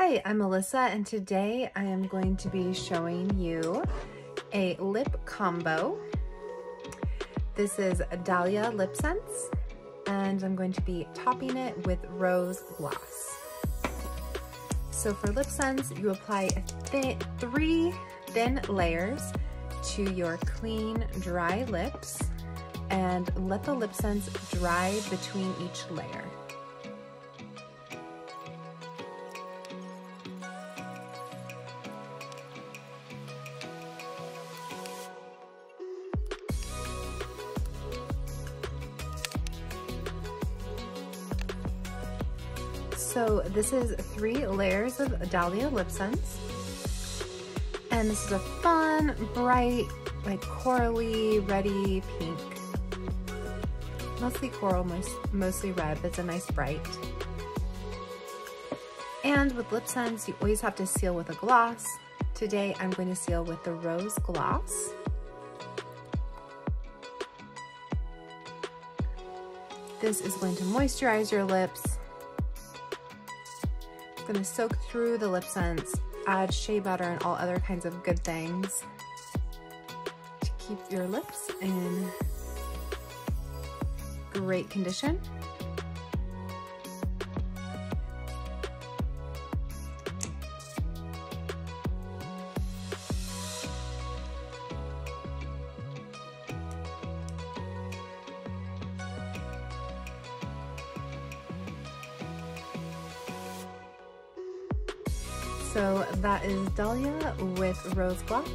Hi, I'm Melissa and today I am going to be showing you a lip combo. This is Dahlia LipSense and I'm going to be topping it with rose gloss. So for LipSense, you apply th three thin layers to your clean, dry lips and let the LipSense dry between each layer. So this is three layers of Dahlia LipSense. And this is a fun, bright, like corally, reddy pink. Mostly coral, most, mostly red, but it's a nice bright. And with LipSense, you always have to seal with a gloss. Today, I'm going to seal with the Rose Gloss. This is going to moisturize your lips gonna soak through the LipSense, add shea butter and all other kinds of good things to keep your lips in great condition. So that is Dahlia with Rose Gloss.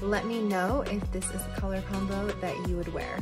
Let me know if this is a color combo that you would wear.